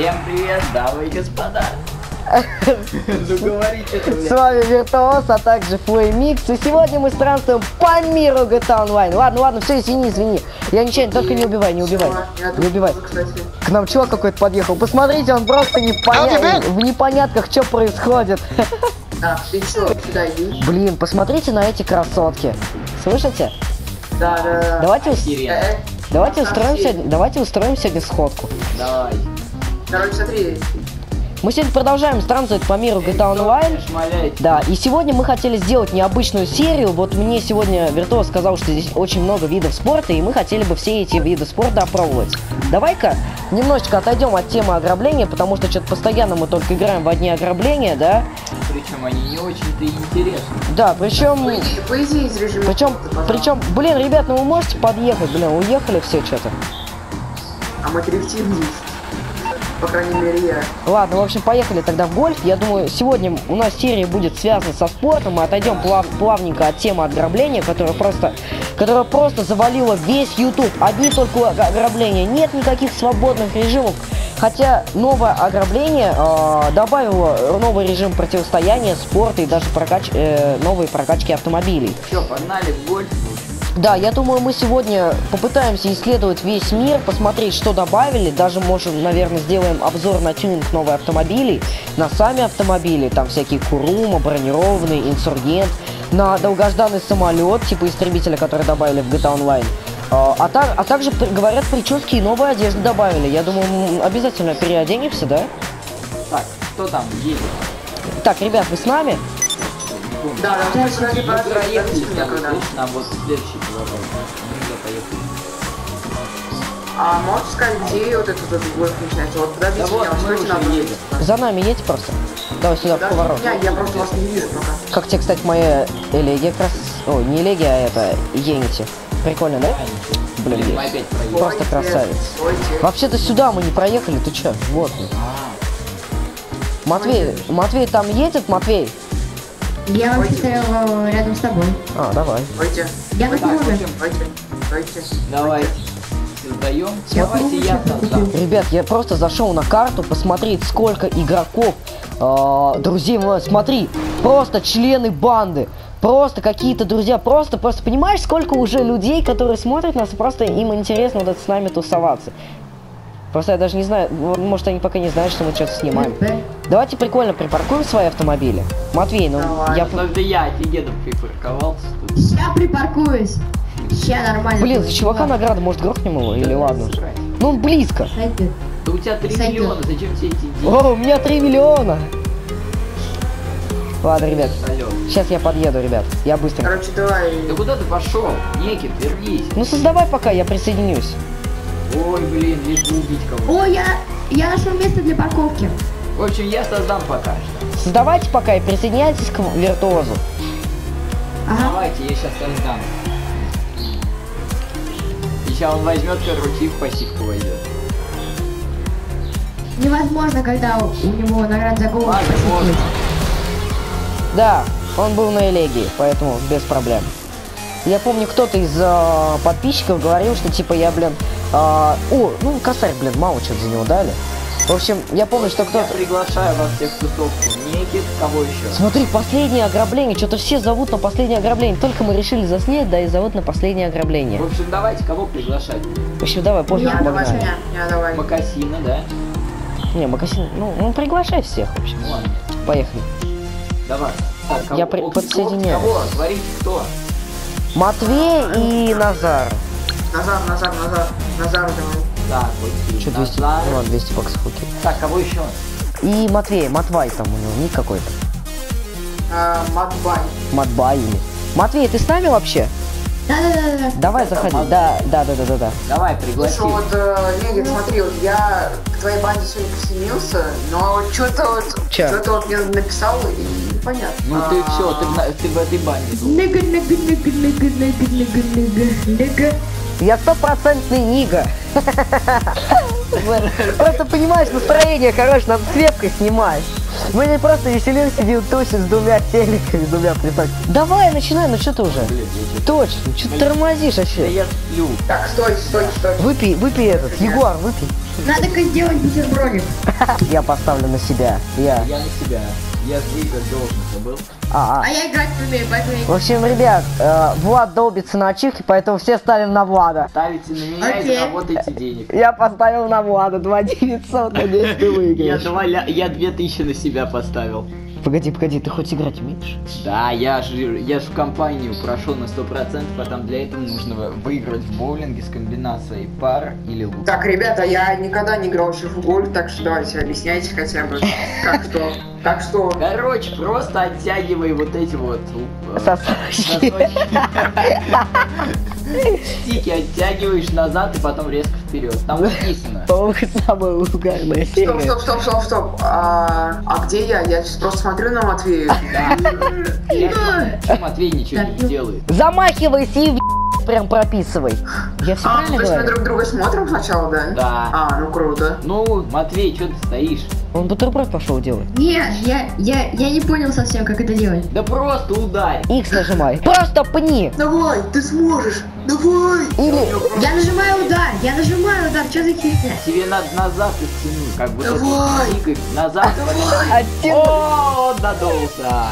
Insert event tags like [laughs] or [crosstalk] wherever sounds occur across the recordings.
Всем привет, дамы и господа. [laughs] Ну говорите С вами Виртуоз, а также Флей Микс. И сегодня мы странствуем по миру GTA Online. Ладно, ладно, все, извини, извини. Я нечаянно, только не убивай, не убивай. Не убивай. К нам чувак какой-то подъехал. Посмотрите, он просто не поня... в непонятках, что происходит. [laughs] Так, ты что, сюда иди. Блин, посмотрите на эти красотки. Слышите? Да, да, да. Давайте, давайте устроим сегодня, давайте устроим сегодня сходку. Давай. Короче, смотри. Мы сегодня продолжаем странствовать по миру GTA Online. Да, и сегодня мы хотели сделать необычную серию. Вот мне сегодня Виртуоз сказал, что здесь очень много видов спорта, и мы хотели бы все эти виды спорта опробовать. Давай-ка немножечко отойдем от темы ограбления, потому что что-то постоянно мы только играем в одни ограбления, да? Причем они не очень-то интересны. Да, причем... Выйди, выйди из режима. Причем, причем, блин, ребят, ну вы можете подъехать, блин, уехали все что-то. А мы дрифтим здесь. По крайней мере, я. Ладно, в общем, поехали тогда в гольф. Я думаю, сегодня у нас серия будет связана со спортом. Мы отойдем плав- плавненько от темы ограбления, которая просто, которая просто завалила весь YouTube. Одни только ог- ограбления. Нет никаких свободных режимов. Хотя новое ограбление э, добавило новый режим противостояния, спорта и даже прокач... э, новые прокачки автомобилей. Все, погнали в гольф. Да, я думаю, мы сегодня попытаемся исследовать весь мир, посмотреть, что добавили. Даже, можем, наверное, сделаем обзор на тюнинг новых автомобилей, на сами автомобили, там всякие Курума, бронированный, инсургент, на долгожданный самолет, типа истребителя, который добавили в GTA Online. А, а, так- а также, говорят, прически и новые одежды добавили. Я думаю, обязательно переоденемся, да? Так, кто там едет? Так, ребят, вы с нами? Помню. Да, да, подожди, подожди, подожди, подожди меня, когда. нам вот следующий поворот. Уже поехали. А можешь сказать, где вот этот вот гольф начинается? Вот подождите Да вот, меня, мы стойте на едем. За нами едьте просто. Давай сюда, в Подождите поворот. меня, я просто вас не вижу пока. Как тебе, кстати, моя элегия крас... О, не элегия, а это Енити. Прикольно, да? Блин, есть. опять проехали. Просто красавец. Вообще-то сюда мы не проехали, ты чё? Вот. А, Матвей, Матвей там едет, Матвей? Я вообще стоял рядом с тобой. А, давай. Стойте. Я на Так, в круге. общем, Стойте. Стойте. давайте. Создаем. Я Давайте я создам. Ребят, я просто зашел на карту посмотреть, сколько игроков. А, друзей смотри, просто члены банды. Просто какие-то друзья, просто, просто понимаешь, сколько уже людей, которые смотрят нас, и просто им интересно вот это с нами тусоваться. Просто я даже не знаю, может они пока не знают, что мы что-то снимаем. Да. Давайте прикольно припаркуем свои автомобили. Матвей, ну Давай. я... Ну это я офигенно припарковался тут. Ща припаркуюсь. Ща нормально. Блин, за чувака награда, может грохнем его или ладно? Ну он близко. Сойдет. Да у тебя 3 Сойдет. миллиона, зачем все эти деньги? О, у меня 3 миллиона. Ладно, ребят, Алло. сейчас я подъеду, ребят. Я быстро. Короче, давай. Да куда ты пошел? Некит, вернись. Ну создавай пока, я присоединюсь. Ой, блин, лишь бы убить кого-то. О, я, я нашел место для парковки. В общем, я создам пока что. Создавайте пока и присоединяйтесь к виртуозу. Ага. Давайте, я сейчас создам. И сейчас он возьмет, короче, и в пассивку войдет. Невозможно, когда у у него награда за голову. Возможно. Да, он был на элегии, поэтому без проблем. Я помню, кто-то из э, подписчиков говорил, что типа я, блин, э, о, ну косарь, блин, мало что за него дали. В общем, я помню, что Я кто-то... приглашаю вас всех в тусовку. Некит, кого еще? Смотри, последнее ограбление, что-то все зовут на последнее ограбление. Только мы решили заснять, да, и зовут на последнее ограбление. В общем, давайте, кого приглашать? В общем, давай, позже Я, давай. Саня. Я, давай. Макасина, да? Не, Макасин, ну, ну приглашай всех, в общем. Ну ладно, Поехали. давай. Так, Я кого- при- о, подсоединяюсь. Кого? Говорите, кто? Матвей и Назар. Назад, назад, назад. Назад давай. Так, окей. Что, 200? Назар. Ну ладно, 200 баксов, окей. Так, кого еще? И Матвей, Матвай там у него, ник какой-то. А, Матбай. Матбай или. Матвей, ты с нами вообще? Да-да-да-да. Давай Это заходи. Мат- Да, да, да, да, да, да. Давай, пригласи. Слушай, вот, э, смотри, вот я к твоей банде сегодня присоединился, но что-то вот, что-то вот мне написал и непонятно. Ну ты А, все, ты, в на- ты в этой банде был. Ныга, ныга, ныга, ныга, ныга, ныга, ныга, ныга. Я стопроцентный Нига. Просто понимаешь, настроение хорошее, надо с вебкой снимать. Мы не просто веселим, сидим тусим с двумя телеками, с двумя приток. Давай, начинай, ну что ты уже? Точно, что ты тормозишь Да вообще? я сплю. Так, стой, стой, стой. Выпей, выпей этот, Егор, выпей. Надо-ка сделать бутербродик. [laughs] Я поставлю на себя. Я. Я на себя. Я как должен забыл. А, А а. я играть не умею, поэтому я... В общем, ребят, э, Влад долбится на ачивки, поэтому все ставим на Влада. Ставите на меня и Окей. заработайте денег. Я поставил на Влада 2 900, надеюсь, ты Я, выиграешь. я 2000 на себя поставил. Погоди, погоди, ты хоть играть умеешь? Да, я же я ж в компанию прошел на 100%, а там для этого нужно выиграть в боулинге с комбинацией пар или лук. Так, ребята, я никогда не играл еще в гольф, так что давайте объясняйте хотя бы, как что. Как что. Короче, просто оттягивай вот эти вот э, Сосочки. Стики оттягиваешь назад и потом резко вперед. Там написано. По-моему, самая угарная Стоп, серия. стоп, стоп, стоп, стоп. А где я? Я сейчас просто смотрю на Матвея. Матвей ничего не делает. Замахивайся и прям прописывай. Я все А, правильно то есть мы друг друга смотрим сначала, да? Да. А, ну круто. Ну, Матвей, что ты стоишь? Он бутерброд пошел делать. Нет, я, я, я не понял совсем, как это делать. Да просто ударь. X нажимай. Просто пни. Давай, ты сможешь. Давай. Или... Я нажимаю удар, я нажимаю удар, что за херня? Тебе надо назад оттянуть, как бы так Давай. вот тикать, назад. Оттянуть. О, додолся.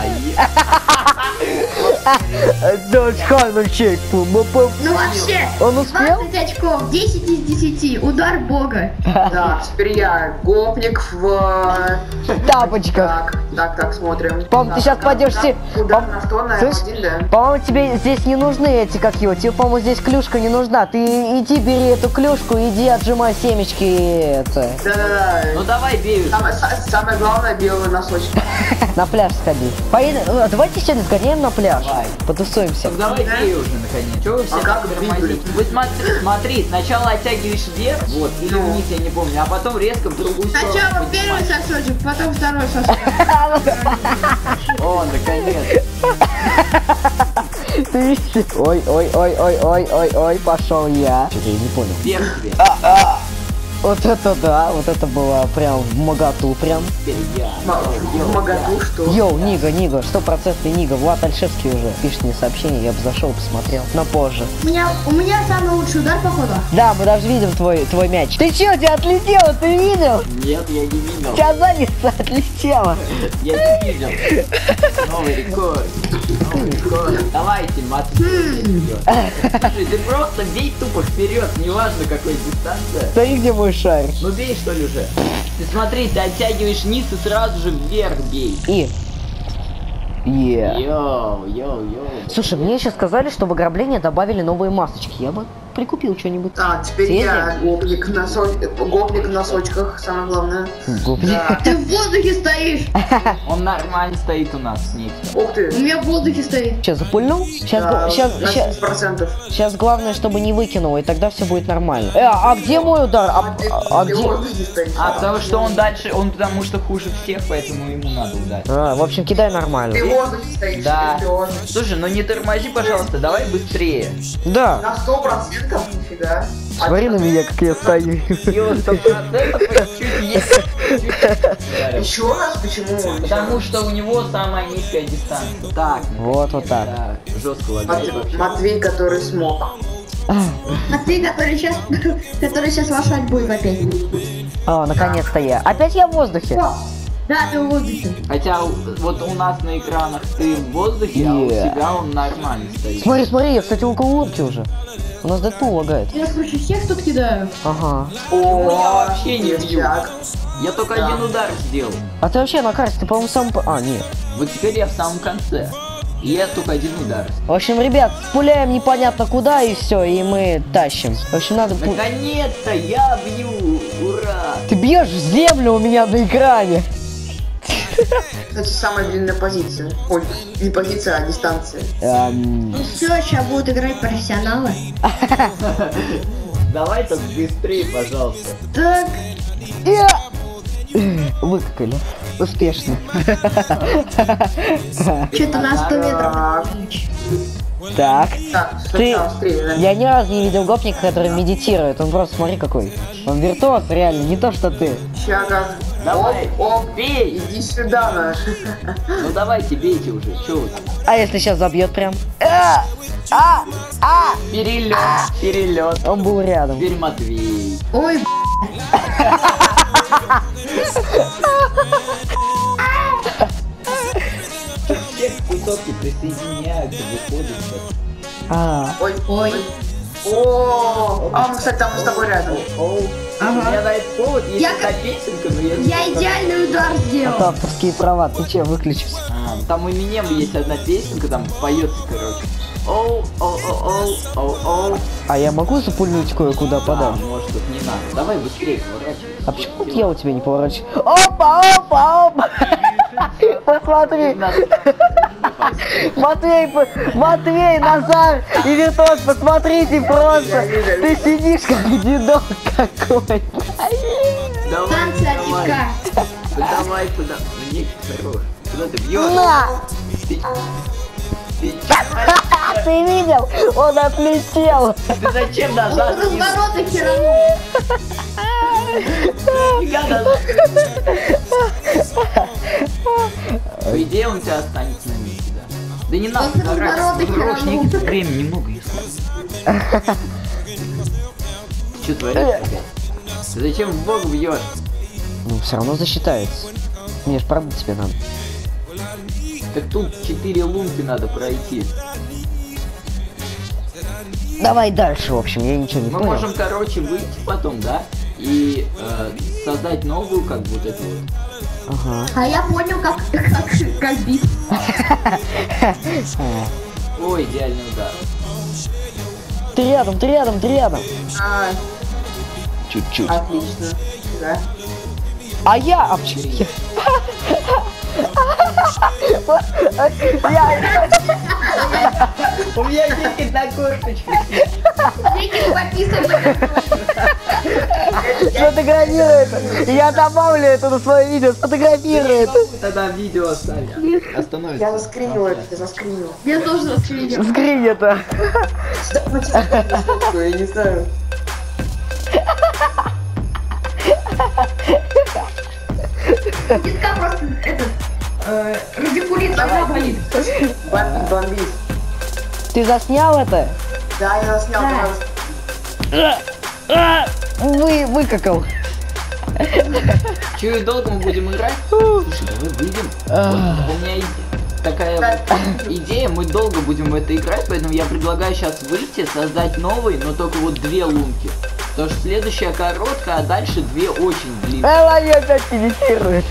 Дочь Хану чек. Пу-пу-пу. Ну вообще, Он успел? 20 очков, 10 из 10, удар бога. Так, теперь я гопник в... Тапочках. Так, так, так, смотрим. Пом, ты так, пойдешь все- Удар на что? На слышь? М1, да? По-моему, тебе здесь не нужны эти, как его. Тебе, по-моему, здесь клюшка не нужна. Ты иди бери эту клюшку, иди отжимай семечки и это. Да-да-да. Ну давай бей. Самое, са- самое главное белые носочки. [laughs] На пляж сходи. Поедем. э, Давайте сегодня сгоняем на пляж. Потусуемся. Так давай бей уже наконец. Чего вы все А как бить? Вы смотри, смотри, сначала оттягиваешь вверх, вот, или Ну. вниз, я не помню, а потом резко в другую сторону. Сначала первый поднимаешь. сосочек, потом второй сосочек. [laughs] О, наконец. Ты? Ой, ой, ой, ой, ой, ой, ой, пошел я. Что-то я не понял. Вверх тебе. Вот это да, вот это было прям в моготу прям. Теперь я. М- В моготу, что? Йоу, Нига, Нига, стопроцентный Нига. Влад Альшевский уже пишет мне сообщение, я бы зашел, посмотрел. Но позже. У меня, у меня самый лучший удар, походу. Да, мы даже видим твой, твой мяч. Ты чё, у тебя отлетело, ты видел? Нет, я не видел. У тебя задница отлетела. Я не видел. Новый рекорд. Новый рекорд. Давайте, Матвей. Слушай, ты просто бей тупо вперед, неважно какой дистанция. Смотри, где мой шарик. Ну бей что ли уже. Ты смотри, ты оттягиваешь низ и сразу же вверх бей. И... Е. Йоу, йоу, йоу. Слушай, мне еще сказали, что в ограбление добавили новые масочки. Я бы прикупил что-нибудь. А, теперь Съездим? я гопник, носо... гопник в носочках, самое главное. Гопник. Да. Ты в воздухе стоишь. [laughs] Он нормально стоит у нас, Ник. Ух ты. У меня в воздухе стоит. Че, запульнул? Сейчас, Да, сейчас, сейчас, 70%. сейчас главное, чтобы не выкинул, и тогда все будет нормально. Э, а где мой удар? А, а- а где? А, потому что он дальше, он потому что хуже всех, поэтому ему надо ударить. А, в общем, кидай нормально. Ты в воздухе стоишь. Да. Слушай, ну не тормози, пожалуйста, давай быстрее. Да. На 100% нифига. Смотри на меня, как я стою. Еще раз? Почему? Потому что у него самая низкая дистанция. Так, Вот, вот так. жестко. Матвей, который смог. Ты, который сейчас, [laughs] который сейчас лошадь будет опять. А, наконец-то я. Опять я в воздухе. О, да, ты в воздухе. Хотя вот у нас на экранах ты в воздухе, а у Yeah. тебя он нормально стоит. Смотри, смотри, я, кстати, около лодки уже. У нас Дэдпул лагает. Я, короче, всех тут кидаю. Ага. О, вообще не бью. Я только Да. один удар сделал. А ты вообще на карте, ты, по-моему, сам... по- А, нет. Вот теперь я в самом конце. Я только один удар. В общем, ребят, пуляем непонятно куда и все, и мы тащим. В общем, надо... пу- Наконец-то я бью! Ура! Ты бьешь землю у меня на экране. Кстати, самая длинная позиция. Ой, не позиция, а дистанция. Эм, Ну все, сейчас будут играть профессионалы. Давай так быстрее, пожалуйста. Так, я- Выкакали. Успешно. что-то на 100 метров. Так, Так. так, Ты... Я ни разу не видел гопника, который медитирует. Он просто, смотри, какой. Он виртуоз, реально, не то, что ты. Сейчас Давай, Оп, оп. бей! Иди сюда, на. Ну давайте, бейте уже, чё вы? А если сейчас забьет прям? А! А! А! Перелет, перелет. Он был рядом. Теперь Матвей. Ой, Все кусочки присоединяются, выходят. А, Ой, ой. О, а он, кстати, там с тобой рядом. Ага. меня на этот повод есть Я одна песенка, но я Я идеальный удар это сделал. авторские права, ты че, выключился? А, Там у меня есть одна песенка, там поется, короче. Оу, оу, оу, оу, оу, оу. А я могу запульнуть кое-куда А, подальше? может тут не надо. Давай быстрее поворачивайся. А почему я у тебя не поворачиваю? Опа, опа, опа! [laughs] Посмотри! Матвей, Матвей, Назар и Виртуоз, посмотрите просто! Ты сидишь как дедок какой! Давай, Танцы от давай. Давай куда? Мне. Куда ты бьешь? На! Ты, видел? Он отлетел! ты зачем назад? Он развороты херанул. [laughs] По идее он тебя останется да? Не надо, разворота хорош, некоторое время немного если. Что творишь? Ты зачем в бок бьешь? Ну, все равно засчитается. Мне ж правда тебе надо. Так тут четыре лунки надо пройти. Давай дальше, в общем, я ничего не Мы понял. можем, короче, выйти потом, да? И э, создать новую, как вот эту вот. Ага. А я понял, как, как, как бить. Ой, идеальный удар. Ты рядом, ты рядом, ты рядом. А, Чуть-чуть. отлично. Да. А я... Почему [laughs] я? У меня есть на корточке. Викинг подписывай. Сфотографируй это. Я добавлю это на свое видео. Сфотографируй это. Тогда видео. Остановится. Я заскринил это, я заскринил. Я тоже заскринил. Скринь это. Я не знаю. Дитка просто этот радикулит нога болит. Бомбит. Ты заснял это? Да, я заснял. Пожалуйста. Вы, выкакал. Че, долго мы будем играть? Слушай, давай выйдем. Вот у меня такая вот идея, мы долго будем в это играть, поэтому я предлагаю сейчас выйти, создать новый, но только вот две лунки. Потому что следующая короткая, а дальше две очень длинные. Эл, они опять медитируют.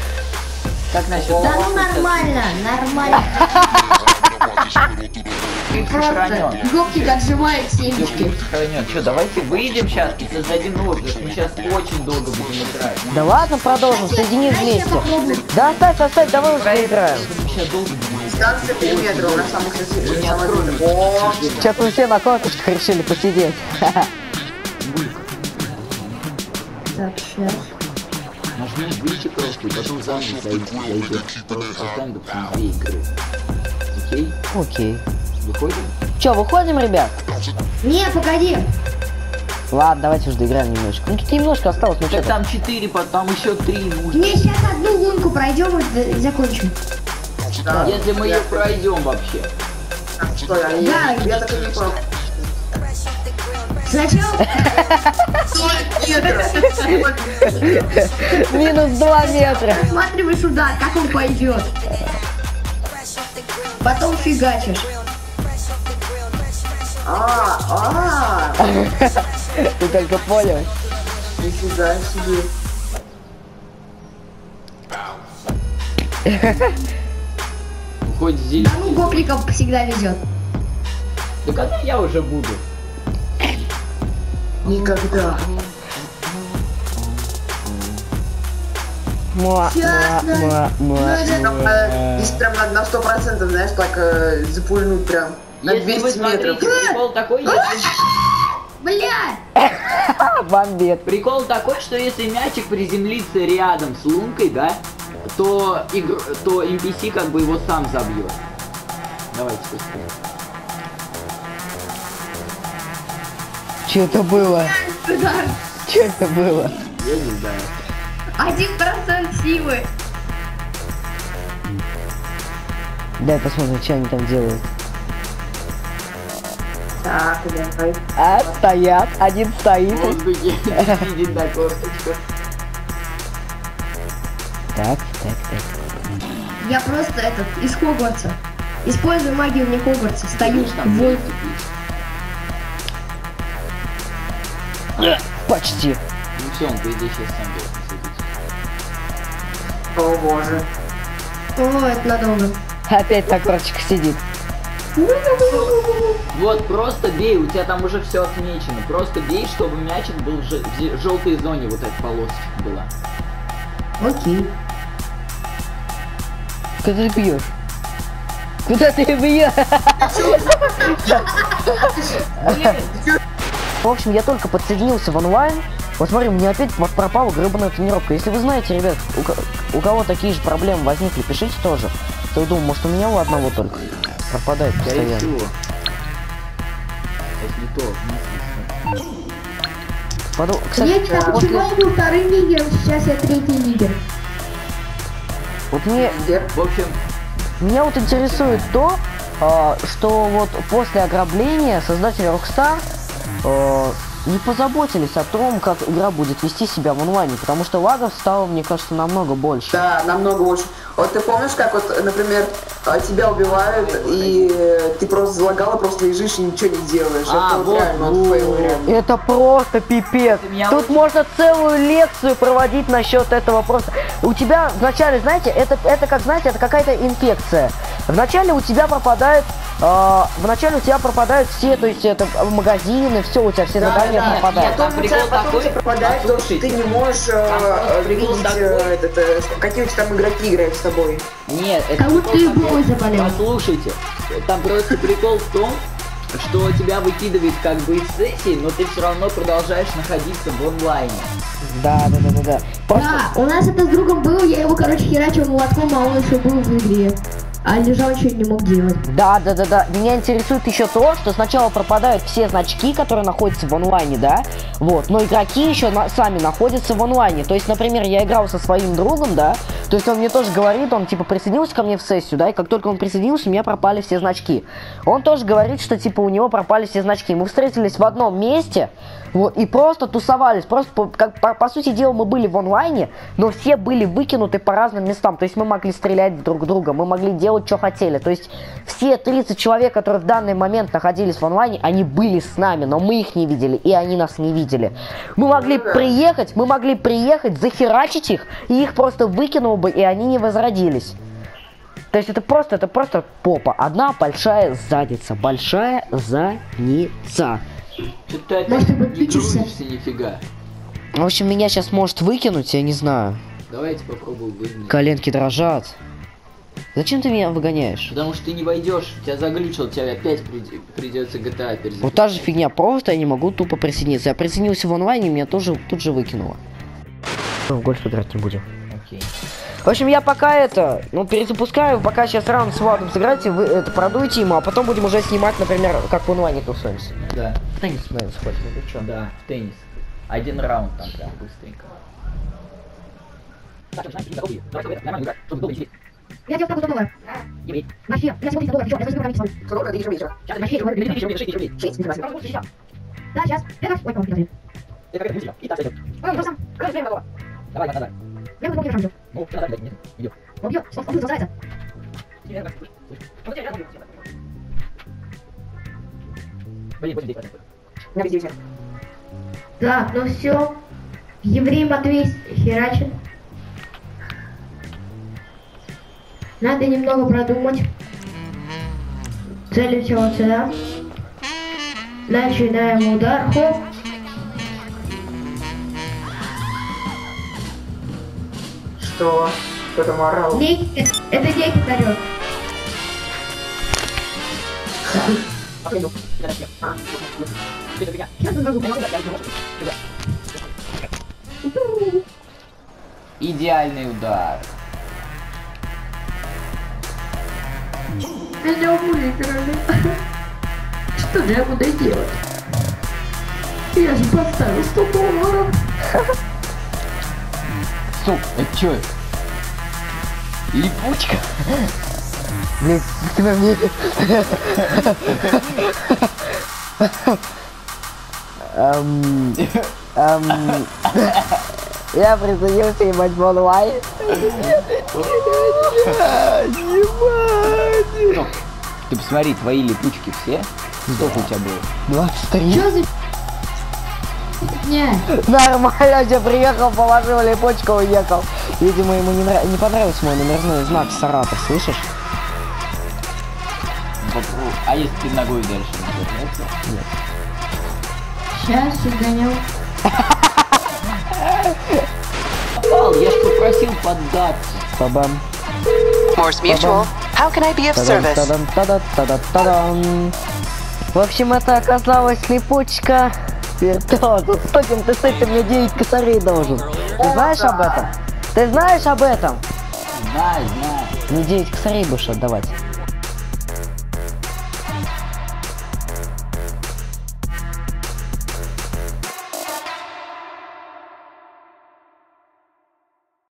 Как насчет Да ну что нормально, нормально. Просто сохранен? гопник отжимает семечки. Че, давайте выйдем сейчас и создадим новый, потому что мы сейчас очень долго будем играть. Да ладно, продолжим, соедини вместе. Да оставь, оставь, давай уже поиграем. Мы сейчас долго будем играть. Дистанция 3 метра, у нас самых Мы красивых. Сейчас мы все на корточках решили посидеть. Так, Нажмем выйти просто и потом заново зайдем. зайдем. Просто создаем, допустим, две игры. Окей? Окей. Выходим? Че, выходим, ребят? Не, погоди. Ладно, давайте уже доиграем немножко. Ну тут немножко осталось, ну что там четыре, потом еще три нужно. Не, сейчас одну лунку пройдем и закончим. да. Если мы ее пройдем вообще. Стой, а Да. я, я так и не понял. Сначала Минус 2 метра. рассматриваешь удар, как он пойдет. Потом фигачишь. А, а, Ты только понял. нифига себе. Хоть здесь. Да ну гопников всегда везет. Да когда я уже буду? Никогда. Муа, муа, муа, муа, Прям, муа. э, Если прям на, на 100%, знаешь, так э, запульнуть прям. На Если вы 200 метров. смотрите, прикол такой, если... Блядь! [laughs] Бомбит. Прикол такой, что если мячик приземлится рядом с лункой, да, то, игр... то NPC как бы его сам забьет. Давайте быстрее. Что это было? Что это было? Я не знаю. Один процент силы. Дай посмотрим, что они там делают. Так, давай. А, стоят, один В стоит. воздухе сидит [laughs] на. Так, так, так. Я просто этот, из Хогвартса. Использую магию вне Хогвартса. Стою Видишь, Почти. Ну все, он по идее сейчас сам должен садиться. О боже. О, это надолго. Опять так кротичка сидит. Вот, просто бей, у тебя там уже все отмечено. Просто бей, чтобы мячик был в же- в желтой зоне, вот эта полосочка была. Окей. Куда ты бьешь? Куда ты бьешь? [laughs] В общем, я только подсоединился в онлайн. Вот смотри, у меня опять вот пропала гребаная тренировка. Если вы знаете, ребят, у, у кого такие же проблемы возникли, пишите тоже. То я думаю, может у меня у одного только пропадает постоянно. Если то, Подум- Кстати, Я не знаю, после- почему я был вторым лидером, сейчас я третий лидер. вот мне? В общем, Меня вот интересует то, а, что вот после ограбления создатели Rockstar а, не позаботились о том, как игра будет вести себя в онлайне, потому что лагов стало, мне кажется, намного больше. Да, намного больше. Вот ты помнишь, как вот, например, а, тебя убивают, и э, ты просто залагала, просто лежишь и ничего не делаешь. А, Это вот, вот, реально, вот вот. fail реально. Это просто пипец. Меня Тут очень- можно целую лекцию проводить насчет этого просто. У тебя вначале, знаете, это, это как, знаете, это какая-то инфекция. Вначале у тебя пропадают, а, вначале у тебя пропадают все, то есть это магазины, все, у тебя все Да, задания да, да. пропадают. Там Потом у тебя прикол потом такой, пропадает, потому что ты не можешь э, э, прикол видеть такой. э, этот, э, какие у тебя там игроки играют с тобой. нет, это Как будто прикол ты головой заболел. Послушайте, там просто прикол в том, что тебя выкидывает как бы из сессии, но ты все равно продолжаешь находиться в онлайне. Да, да, да, да, да. Просто Да, у нас это с другом было, я его, короче, херачил молотком, а он еще был в игре. А ничего не мог делать. Да, да, да, да. Меня интересует еще то, что сначала пропадают все значки, которые находятся в онлайне, да. Вот. Но игроки еще на- сами находятся в онлайне. То есть, например, я играл со своим другом, да. То есть он мне тоже говорит, он типа присоединился ко мне в сессию, да, и как только он присоединился, у меня пропали все значки. Он тоже говорит, что типа у него пропали все значки. Мы встретились в одном месте, вот, и просто тусовались. Просто, по, как, по, по сути дела, мы были в онлайне, но все были выкинуты по разным местам. То есть мы могли стрелять друг друга, мы могли делать, что хотели. То есть все 30 человек, которые в данный момент находились в онлайне, они были с нами, но мы их не видели, и они нас не видели. Мы могли приехать, мы могли приехать, захерачить их, и их просто выкинул бы, и они не возродились. То есть это просто, это просто попа. Одна большая задница. Большая задница. Что ты опять Может, ты не подключишься? нифига. В общем, меня сейчас может выкинуть, я не знаю. Давайте попробуем выгнать. Коленки дрожат. Зачем ты меня выгоняешь? Потому что ты не войдешь, тебя заглючил, тебе опять приди- придется GTA перезапустить. Вот та же фигня, просто я не могу тупо присоединиться. Я присоединился в онлайне, меня тоже тут же выкинуло. В гольф играть не будем. Окей. В общем, я пока это, ну, перезапускаю, пока сейчас раунд с Владом сыграйте, вы это продуйте ему, а потом будем уже снимать, например, как в онлайне тусуемся. Да. В теннис, наверное, сходим, или чё? Да, в теннис. Один раунд там прям быстренько. Я тебе так удобно. Вообще, я сегодня долларов, еще, я возьму комиссию. Сколько ты еще вечера? Не знаю. Да, сейчас. Это, ой, по-моему, было? Давай, давай. Я буду сам идет. Ну, что надо, нет, идет. Он бьет, он он зазрается. Блин, здесь, У меня везде висят. Так, ну все. Еврей Матвей херачит. Надо немного продумать. Целимся вот сюда. Начинаем удар. Хоп. Что? Кто там орал? Ник, э, это Ник орет. Идеальный удар. Меня выиграли. Что же я буду делать? Я же поставил 100 долларов. Стоп, это что? Липучка? Блин, ты на мне... Я присоединился ебать Вон Лай. Стоп. Ты посмотри, твои липучки все? Сколько у тебя было? 23. Фигня? Нормально, я приехал, положил липучку, уехал. Видимо, ему не, нрав- не понравился мой номерной знак Саратов, слышишь? А если ты ногой дальше не Сейчас гонял. Попал, я ж попросил поддаться. Бабам. Morse Mutual. How can I be of service? тадам, тада, тада, тадам. В общем, это оказалась липучка. Виртуоз. Стокин, ты с этим мне 9 косарей должен. Ты знаешь об этом? Ты знаешь об этом? Знаю, знаю. Мне 9 косарей будешь отдавать.